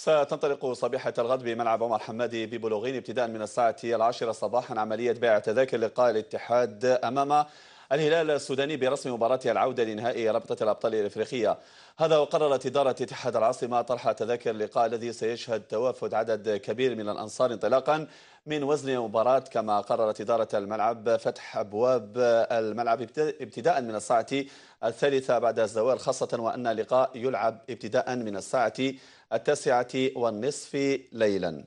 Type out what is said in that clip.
ستنطلق صبيحة الغد بملعب عمر حمادي ببلوغين ابتداء من الساعة العاشرة صباحا عملية بيع تذاكر لقاء الاتحاد أمام الهلال السوداني برسم مباراة العودة لنهائي رابطة الأبطال الإفريقية. هذا وقررت إدارة اتحاد العاصمة طرح تذاكر اللقاء الذي سيشهد توافد عدد كبير من الأنصار انطلاقا من وزن المباراة كما قررت إدارة الملعب فتح أبواب الملعب ابتداء من الساعة الثالثة بعد الزوال خاصة وأن اللقاء يلعب ابتداء من الساعة التاسعة والنصف ليلا.